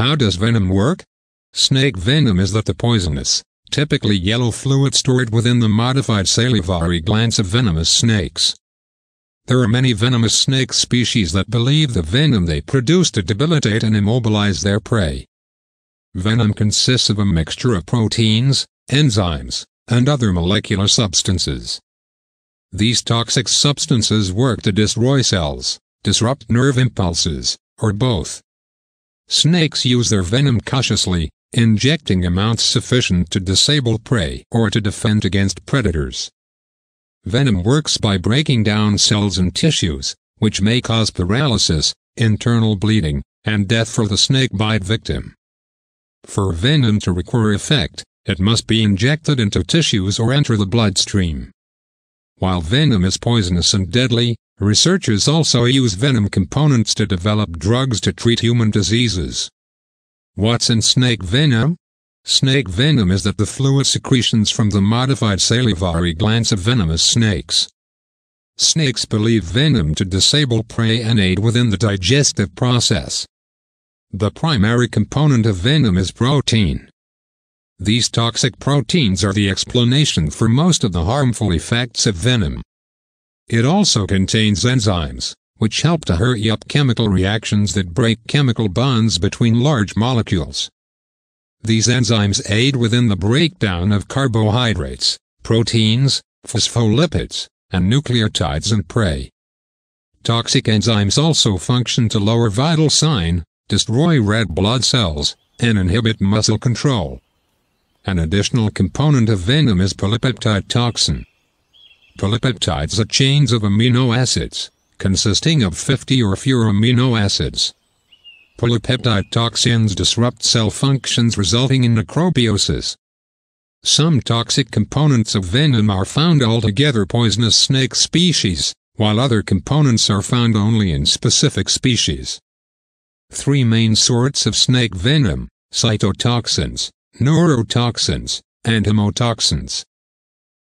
How does venom work? Snake venom is that the poisonous, typically yellow fluid stored within the modified salivary glands of venomous snakes. There are many venomous snake species that believe the venom they produce to debilitate and immobilize their prey. Venom consists of a mixture of proteins, enzymes, and other molecular substances. These toxic substances work to destroy cells, disrupt nerve impulses, or both. Snakes use their venom cautiously, injecting amounts sufficient to disable prey or to defend against predators. Venom works by breaking down cells and tissues, which may cause paralysis, internal bleeding, and death for the snake bite victim. For venom to require effect, it must be injected into tissues or enter the bloodstream. While venom is poisonous and deadly, researchers also use venom components to develop drugs to treat human diseases. What's in snake venom? Snake venom is that the fluid secretions from the modified salivary glands of venomous snakes. Snakes believe venom to disable prey and aid within the digestive process. The primary component of venom is protein. These toxic proteins are the explanation for most of the harmful effects of venom. It also contains enzymes, which help to hurry up chemical reactions that break chemical bonds between large molecules. These enzymes aid within the breakdown of carbohydrates, proteins, phospholipids, and nucleotides in prey. Toxic enzymes also function to lower vital sign, destroy red blood cells, and inhibit muscle control. An additional component of venom is polypeptide toxin. Polypeptides are chains of amino acids, consisting of 50 or fewer amino acids. Polypeptide toxins disrupt cell functions resulting in necrobiosis. Some toxic components of venom are found altogether poisonous snake species, while other components are found only in specific species. Three main sorts of snake venom, cytotoxins, neurotoxins, and hemotoxins.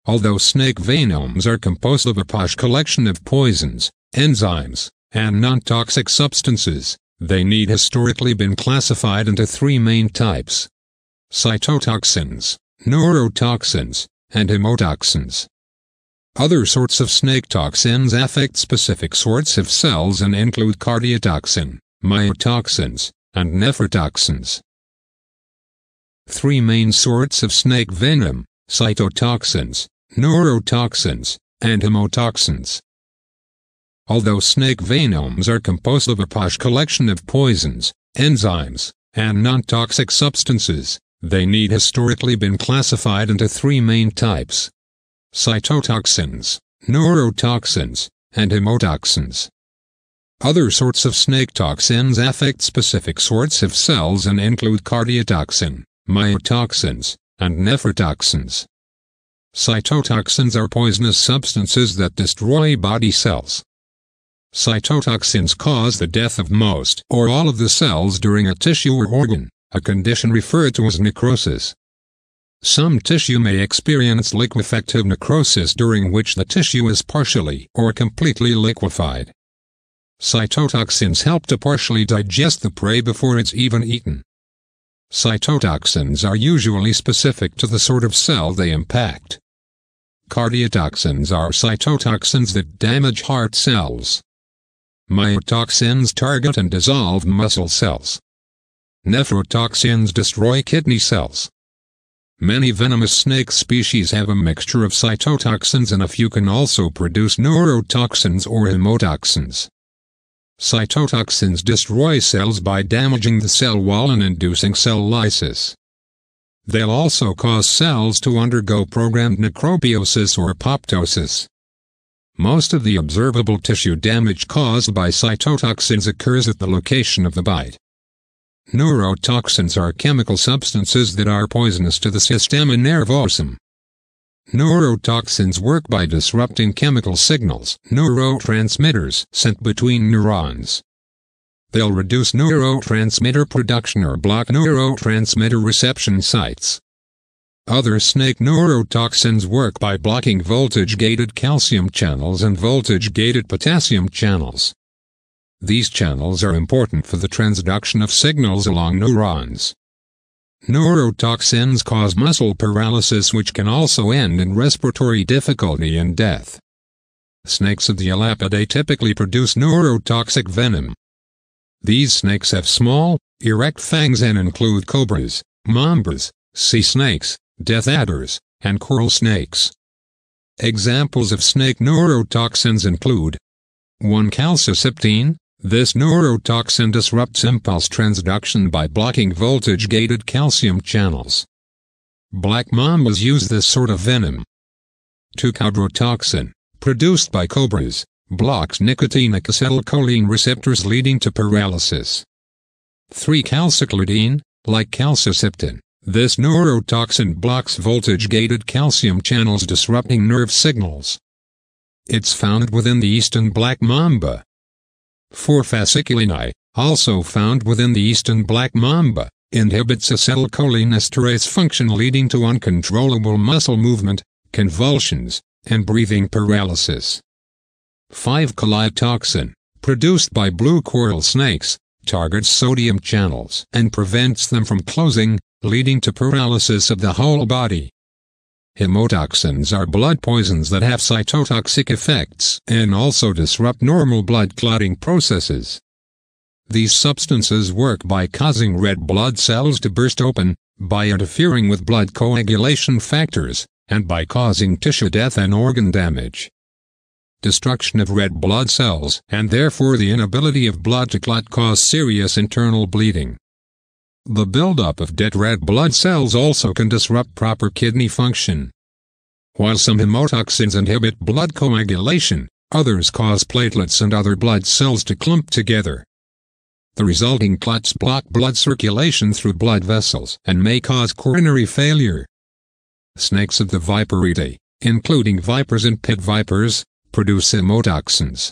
Although snake venoms are composed of a posh collection of poisons, enzymes, and non-toxic substances, they need historically been classified into three main types. Cytotoxins, neurotoxins, and hemotoxins. Other sorts of snake toxins affect specific sorts of cells and include cardiotoxin, myotoxins, and nephrotoxins. Three main sorts of snake venom, cytotoxins, neurotoxins, and hemotoxins. Although snake venoms are composed of a posh collection of poisons, enzymes, and non-toxic substances, they need historically been classified into three main types. Cytotoxins, neurotoxins, and hemotoxins. Other sorts of snake toxins affect specific sorts of cells and include cardiotoxin, myotoxins, and nephrotoxins. Cytotoxins are poisonous substances that destroy body cells. Cytotoxins cause the death of most or all of the cells during a tissue or organ, a condition referred to as necrosis. Some tissue may experience liquefactive necrosis during which the tissue is partially or completely liquefied. Cytotoxins help to partially digest the prey before it's even eaten. Cytotoxins are usually specific to the sort of cell they impact. Cardiotoxins are cytotoxins that damage heart cells. Myotoxins target and dissolve muscle cells. Nephrotoxins destroy kidney cells. Many venomous snake species have a mixture of cytotoxins and a few can also produce neurotoxins or hemotoxins. Cytotoxins destroy cells by damaging the cell wall and inducing cell lysis. They'll also cause cells to undergo programmed necrobiosis or apoptosis. Most of the observable tissue damage caused by cytotoxins occurs at the location of the bite. Neurotoxins are chemical substances that are poisonous to the systema nervosum. Neurotoxins work by disrupting chemical signals, neurotransmitters, sent between neurons. They'll reduce neurotransmitter production or block neurotransmitter reception sites. Other snake neurotoxins work by blocking voltage-gated calcium channels and voltage-gated potassium channels. These channels are important for the transduction of signals along neurons. Neurotoxins cause muscle paralysis which can also end in respiratory difficulty and death. Snakes of the Elapidae typically produce neurotoxic venom. These snakes have small, erect fangs and include cobras, mambas, sea snakes, death adders, and coral snakes. Examples of snake neurotoxins include 1. Calciseptine. This neurotoxin disrupts impulse transduction by blocking voltage-gated calcium channels. Black mambas use this sort of venom. 2. Cobrotoxin produced by cobras, blocks nicotinic acetylcholine receptors leading to paralysis. 3. Calciclidine, like calciseptin. This neurotoxin blocks voltage-gated calcium channels disrupting nerve signals. It's found within the eastern black mamba. 4. Fasciculini, also found within the eastern black mamba, inhibits acetylcholinesterase function leading to uncontrollable muscle movement, convulsions, and breathing paralysis. 5. Calliotoxin, produced by blue coral snakes, targets sodium channels and prevents them from closing, leading to paralysis of the whole body. Hemotoxins are blood poisons that have cytotoxic effects and also disrupt normal blood clotting processes. These substances work by causing red blood cells to burst open, by interfering with blood coagulation factors, and by causing tissue death and organ damage. Destruction of red blood cells, and therefore the inability of blood to clot cause serious internal bleeding. The buildup of dead red blood cells also can disrupt proper kidney function. While some hemotoxins inhibit blood coagulation, others cause platelets and other blood cells to clump together. The resulting clots block blood circulation through blood vessels and may cause coronary failure. Snakes of the Viperidae, including vipers and pit vipers, produce hemotoxins.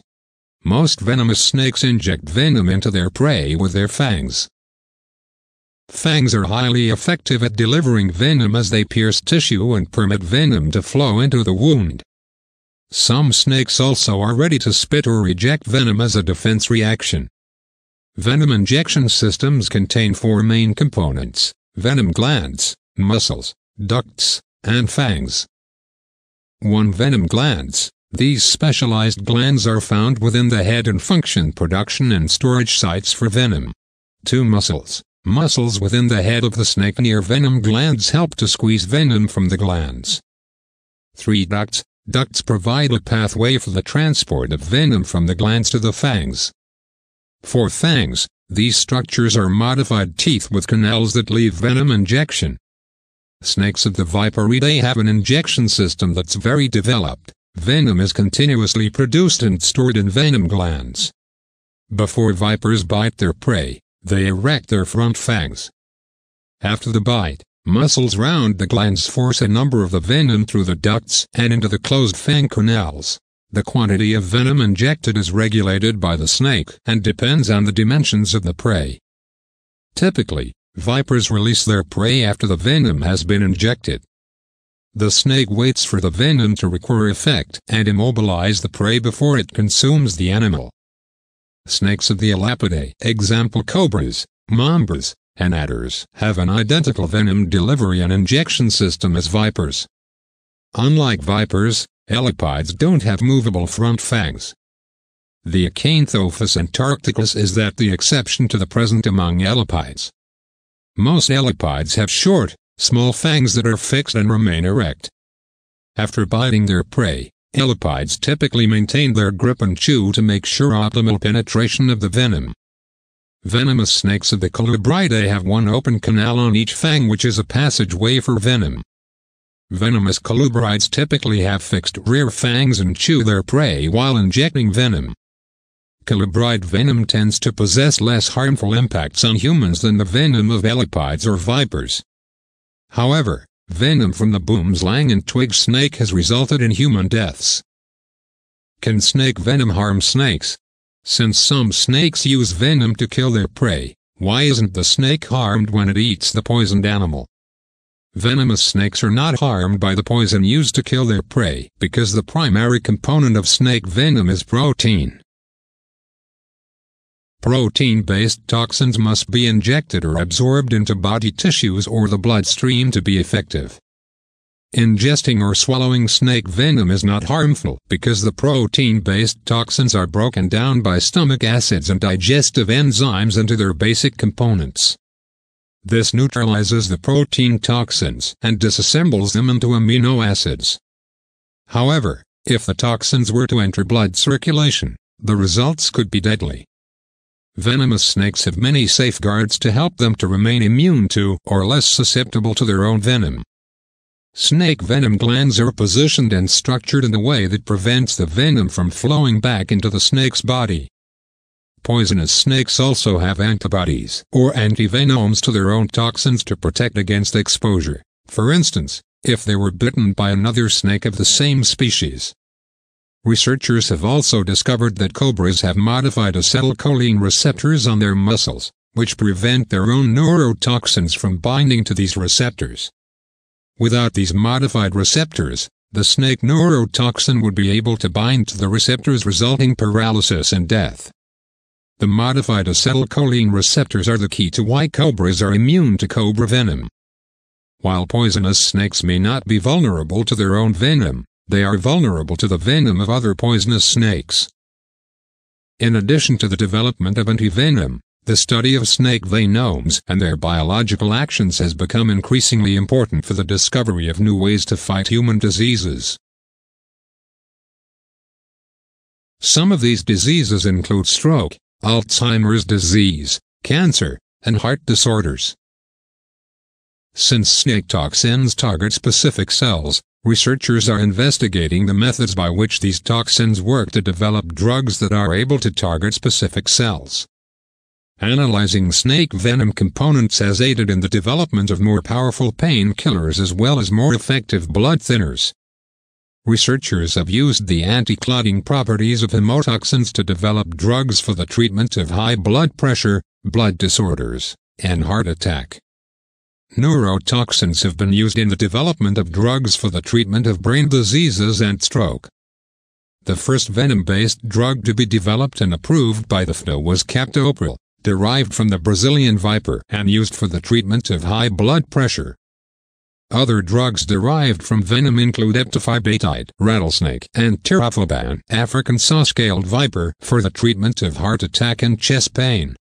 Most venomous snakes inject venom into their prey with their fangs. Fangs are highly effective at delivering venom as they pierce tissue and permit venom to flow into the wound. Some snakes also are ready to spit or eject venom as a defense reaction. Venom injection systems contain four main components, venom glands, muscles, ducts, and fangs. 1. Venom glands. These specialized glands are found within the head and function production and storage sites for venom. 2. Muscles. Muscles within the head of the snake near venom glands help to squeeze venom from the glands. 3. Ducts. Ducts provide a pathway for the transport of venom from the glands to the fangs. 4. Fangs. These structures are modified teeth with canals that leave venom injection. Snakes of the Viperidae have an injection system that's very developed. Venom is continuously produced and stored in venom glands. Before vipers bite their prey, they erect their front fangs. After the bite, muscles round the glands force a number of the venom through the ducts and into the closed fang canals. The quantity of venom injected is regulated by the snake and depends on the dimensions of the prey. Typically, Vipers release their prey after the venom has been injected. The snake waits for the venom to require effect and immobilize the prey before it consumes the animal. Snakes of the Elapidae, example cobras, mambas, and adders, have an identical venom delivery and injection system as vipers. Unlike vipers, elapids don't have movable front fangs. The Acanthophis antarcticus is that the exception to the present among elapids. Most elapids have short, small fangs that are fixed and remain erect. After biting their prey, Elapids typically maintain their grip and chew to make sure optimal penetration of the venom. Venomous snakes of the Colubridae have one open canal on each fang which is a passageway for venom. Venomous colubrids typically have fixed rear fangs and chew their prey while injecting venom. Colubrid venom tends to possess less harmful impacts on humans than the venom of elapids or vipers. However, venom from the boomslang and twig snake has resulted in human deaths. Can snake venom harm snakes? Since some snakes use venom to kill their prey, why isn't the snake harmed when it eats the poisoned animal? Venomous snakes are not harmed by the poison used to kill their prey because the primary component of snake venom is protein. Protein-based toxins must be injected or absorbed into body tissues or the bloodstream to be effective. Ingesting or swallowing snake venom is not harmful because the protein-based toxins are broken down by stomach acids and digestive enzymes into their basic components. This neutralizes the protein toxins and disassembles them into amino acids. However, if the toxins were to enter blood circulation, the results could be deadly. Venomous snakes have many safeguards to help them to remain immune to or less susceptible to their own venom. Snake venom glands are positioned and structured in a way that prevents the venom from flowing back into the snake's body. Poisonous snakes also have antibodies or antivenoms to their own toxins to protect against exposure, for instance, if they were bitten by another snake of the same species. Researchers have also discovered that cobras have modified acetylcholine receptors on their muscles, which prevent their own neurotoxins from binding to these receptors. Without these modified receptors, the snake neurotoxin would be able to bind to the receptors resulting paralysis and death. The modified acetylcholine receptors are the key to why cobras are immune to cobra venom. While poisonous snakes may not be vulnerable to their own venom, they are vulnerable to the venom of other poisonous snakes. In addition to the development of antivenom, the study of snake venoms and their biological actions has become increasingly important for the discovery of new ways to fight human diseases. Some of these diseases include stroke, Alzheimer's disease, cancer, and heart disorders. Since snake toxins target specific cells, Researchers are investigating the methods by which these toxins work to develop drugs that are able to target specific cells. Analyzing snake venom components has aided in the development of more powerful painkillers as well as more effective blood thinners. Researchers have used the anti-clotting properties of hemotoxins to develop drugs for the treatment of high blood pressure, blood disorders, and heart attack. Neurotoxins have been used in the development of drugs for the treatment of brain diseases and stroke. The first venom-based drug to be developed and approved by the FDA was captopril, derived from the Brazilian viper and used for the treatment of high blood pressure. Other drugs derived from venom include eptifibatide, rattlesnake, and tirofiban, African saw-scaled viper, for the treatment of heart attack and chest pain.